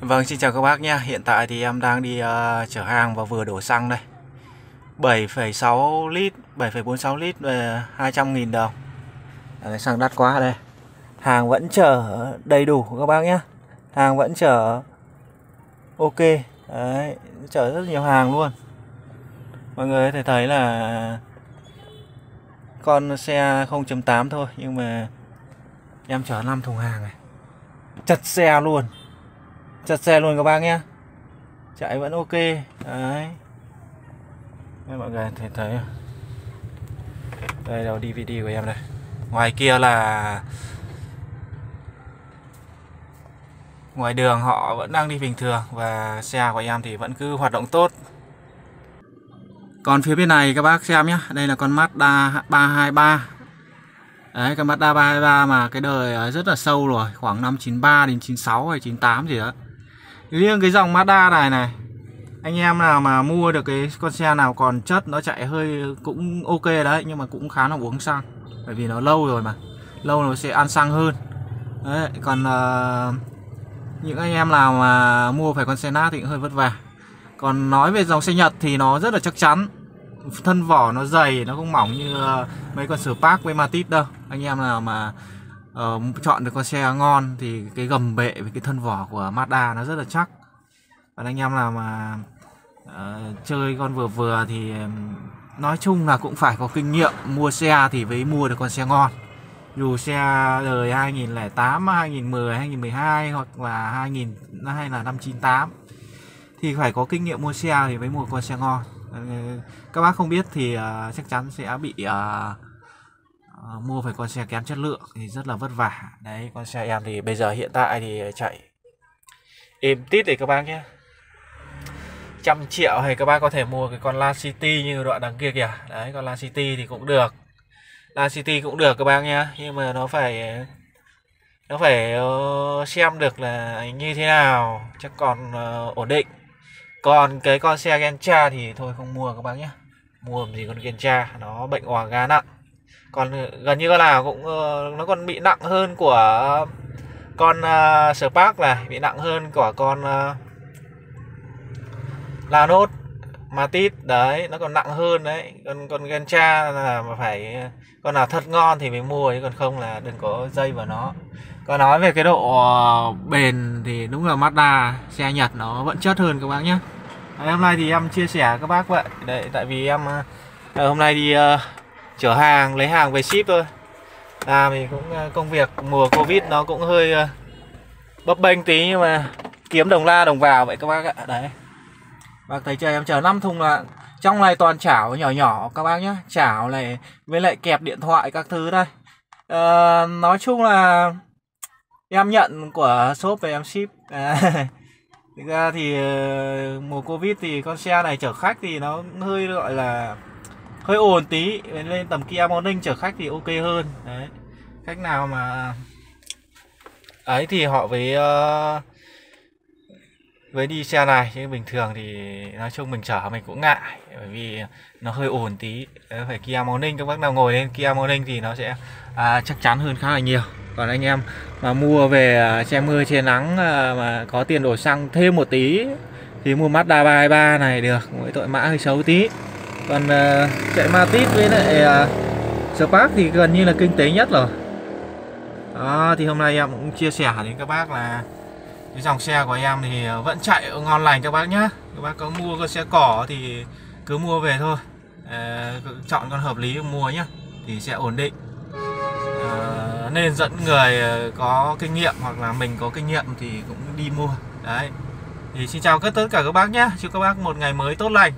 Vâng, xin chào các bác nhé. Hiện tại thì em đang đi uh, chở hàng và vừa đổ xăng đây. 7,6 lít, 7,46 lít ờ, về 200 nghìn đồng. Đấy, xăng đắt quá đây. Hàng vẫn chở đầy đủ các bác nhé. Hàng vẫn chở ok. Đấy, chở rất nhiều hàng luôn. Mọi người có thể thấy là con xe 0.8 thôi nhưng mà em chở 5 thùng hàng này. Chật xe luôn chặt xe luôn các bác nhé. Chạy vẫn ok. Đấy. Đây mọi người thấy thấy đây là DVD của em đây. Ngoài kia là ngoài đường họ vẫn đang đi bình thường và xe của em thì vẫn cứ hoạt động tốt. Còn phía bên này các bác xem nhé. Đây là con Mazda 323 Đấy, con Mazda 323 mà cái đời rất là sâu rồi. Khoảng năm 93 đến 96 hay 98 gì đó riêng cái dòng Mazda này này anh em nào mà mua được cái con xe nào còn chất nó chạy hơi cũng ok đấy nhưng mà cũng khá là uống xăng. Bởi vì nó lâu rồi mà lâu nó sẽ ăn xăng hơn. Đấy còn uh, những anh em nào mà mua phải con xe nát thì cũng hơi vất vả. Còn nói về dòng xe Nhật thì nó rất là chắc chắn. Thân vỏ nó dày nó không mỏng như uh, mấy con Spark với Matiz đâu. Anh em nào mà uh, chọn được con xe ngon thì cái gầm bệ với cái thân vỏ của Mazda nó rất là chắc và anh em nào mà uh, chơi con vừa vừa thì nói chung là cũng phải có kinh nghiệm mua xe thì mới mua được con xe ngon dù xe đời 2008, 2010, 2012 hoặc là 2000 hay là năm 98 thì phải có kinh nghiệm mua xe thì mới mua con xe ngon. Ờ, các bác không biết thì uh, chắc chắn sẽ bị uh, Ờ, mua phải con xe kém chất lượng thì rất là vất vả. Đấy con xe em thì bây giờ hiện tại thì chạy êm tít để các bác nhé. Trăm triệu hay các bác có thể mua cái con La City như đoạn đằng kia kìa. Đấy con La City thì cũng được. La City cũng được các bác nhé. Nhưng mà nó phải nó phải ờ, xem được là như thế nào. Chắc còn uh, ổn định. Còn cái con xe Gentra thì thôi không mua các bác nhé. Mua làm gì con Gentra nó bệnh òa ga nặng còn ờ, gần như con nào cũng ờ, nó còn bị nặng hơn của con uh, Spark này bị nặng hơn của con uh, Lanos Matit đấy nó còn nặng hơn đấy. Con con Gencha là mà phải con nào thật ngon thì mới mua chứ còn không là đừng có dây vào nó. Còn nói về cái độ bền thì đúng là Mazda xe Nhật nó vẫn chất hơn các bác nhé hôm nay thì em chia sẻ các bác vậy. Đấy tại vì em hôm nay đi uh, chở hàng lấy hàng về ship thôi. Làm thì cũng à, công việc mùa covid nó cũng hơi à, bấp bênh tí nhưng mà kiếm đồng la đồng vào vậy các bác ạ. Đấy. Bác thấy chưa? Em chở 5 thùng là trong này toàn chảo nhỏ nhỏ các bác nhé chảo này với lại kẹp điện thoại các thứ đây. À, nói chung là em nhận của shop về em ship. À, thực ra thì ờ, mùa covid thì con xe này chở khách thì nó hơi gọi là hơi ồn tí lên tầm Kia Morning chở khách thì ok hơn. Đấy. Khách nào mà ấy thì họ với uh, với đi xe này chứ bình thường thì nói chung mình chở mình cũng ngại bởi vì nó hơi ồn tí. Phải Kia Morning các bác nào ngồi lên Kia Morning thì nó sẽ à, chắc chắn hơn khá là nhiều. Còn anh em mà mua về à, che mưa che nắng à, mà có tiền đổi xăng thêm một tí thì mua Mazda 323 này được mỗi tội mã hơi xấu tí còn uh, chạy Matic với lại uh, Spark thì gần như là kinh tế nhất rồi. Đó thì hôm nay em cũng chia sẻ đến các bác là cái dòng xe của em thì vẫn chạy ngon lành các bác nhá. các bác có mua con xe cỏ thì cứ mua về thôi. À, chọn con hợp lý mua nhá thì sẽ ổn định. À, nên dẫn người có kinh nghiệm hoặc là mình có kinh nghiệm thì cũng đi mua. Đấy. Thì xin chào tất cả các bác nhé chúc các bác một ngày mới tốt lành.